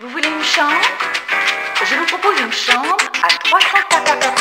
Vous voulez une chambre? Je vous propose une chambre à 344